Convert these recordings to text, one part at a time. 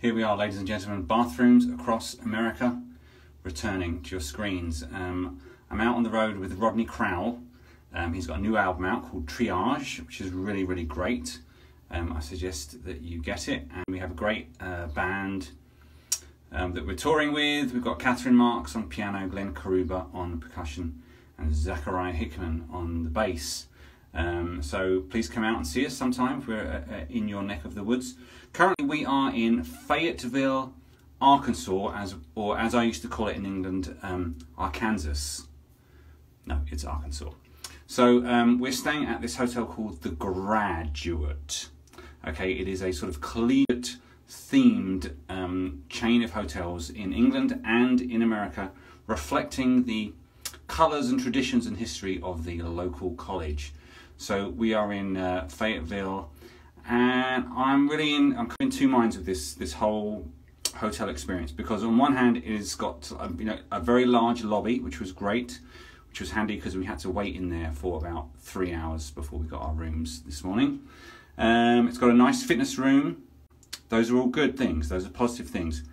Here we are, ladies and gentlemen, bathrooms across America, returning to your screens. Um, I'm out on the road with Rodney Crowell. Um, he's got a new album out called Triage, which is really, really great. Um, I suggest that you get it. And we have a great uh, band um, that we're touring with. We've got Catherine Marx on piano, Glenn Caruba on percussion, and Zachariah Hickman on the bass. Um, so please come out and see us sometime if we're uh, uh, in your neck of the woods. Currently, we are in Fayetteville, Arkansas, as or as I used to call it in England, um, Arkansas. No, it's Arkansas. So um, we're staying at this hotel called the Graduate. Okay, it is a sort of collegiate themed um, chain of hotels in England and in America, reflecting the colours and traditions and history of the local college. So we are in uh, Fayetteville, and I'm really in. I'm in two minds with this this whole hotel experience because on one hand it's got a, you know a very large lobby, which was great, which was handy because we had to wait in there for about three hours before we got our rooms this morning. Um, it's got a nice fitness room. Those are all good things. Those are positive things.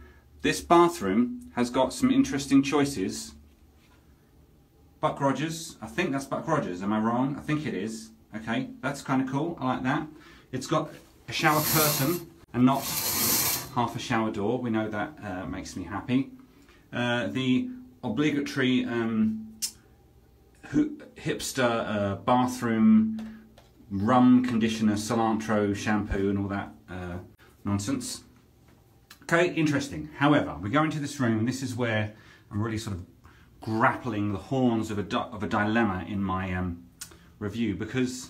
This bathroom has got some interesting choices. Buck Rogers, I think that's Buck Rogers. Am I wrong? I think it is. Okay, that's kind of cool. I like that. It's got a shower curtain and not half a shower door. We know that uh, makes me happy. Uh, the obligatory um, hipster uh, bathroom rum conditioner, cilantro shampoo, and all that uh, nonsense. Okay, interesting. However, we go into this room, and this is where I'm really sort of grappling the horns of a, of a dilemma in my um, review because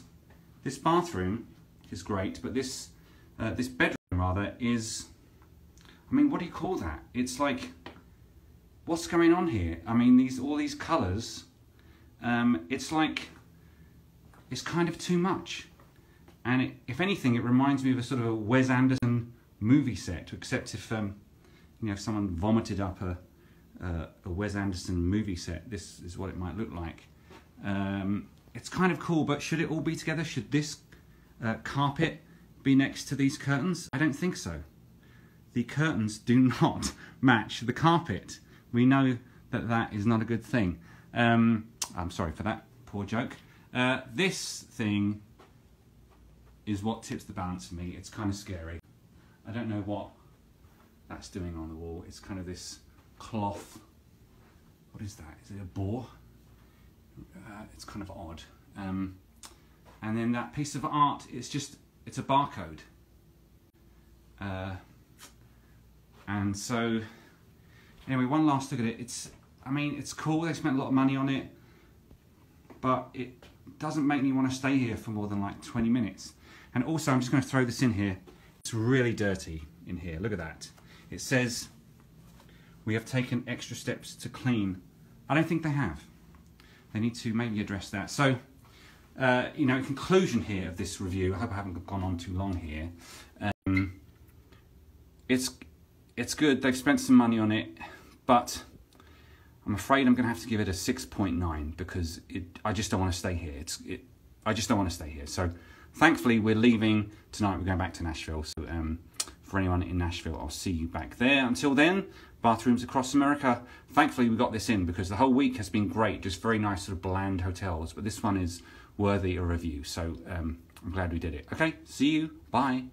this bathroom is great, but this uh, this bedroom rather is, I mean, what do you call that? It's like, what's going on here? I mean, these all these colours, um, it's like, it's kind of too much. And it, if anything, it reminds me of a sort of a Wes Anderson movie set, except if, um, you know, if someone vomited up a Wes Anderson movie set, this is what it might look like. Um, it's kind of cool, but should it all be together? Should this uh, carpet be next to these curtains? I don't think so. The curtains do not match the carpet. We know that that is not a good thing. Um, I'm sorry for that poor joke. Uh, this thing is what tips the balance for me. It's kind of scary. I don't know what that's doing on the wall. It's kind of this cloth. What is that? Is it a boar? Uh, it's kind of odd. Um, and then that piece of art, it's just, it's a barcode. Uh, and so, anyway, one last look at it. It's, I mean, it's cool. They spent a lot of money on it, but it doesn't make me want to stay here for more than like 20 minutes. And also, I'm just going to throw this in here. It's really dirty in here. Look at that. It says, we have taken extra steps to clean. I don't think they have. They need to maybe address that. So, uh, you know, in conclusion here of this review. I hope I haven't gone on too long here. Um, it's it's good. They've spent some money on it, but I'm afraid I'm going to have to give it a 6.9 because it, I just don't want to stay here. It's it, I just don't want to stay here. So, thankfully, we're leaving tonight. We're going back to Nashville. So, um, for anyone in Nashville, I'll see you back there. Until then, bathrooms across America. Thankfully, we got this in because the whole week has been great, just very nice, sort of bland hotels. But this one is worthy a review, so um, I'm glad we did it. Okay, see you. Bye.